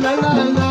la la la